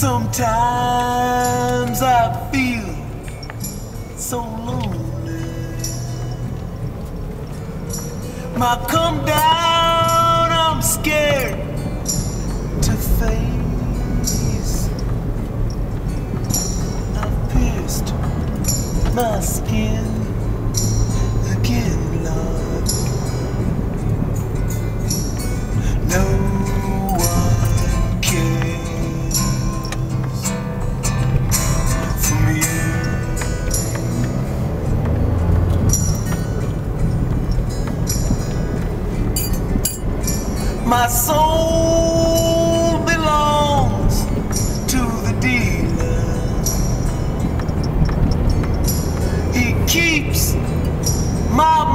Sometimes I feel so lonely. My come down, I'm scared to face. I've pierced my skin My soul belongs to the dealer. He keeps my.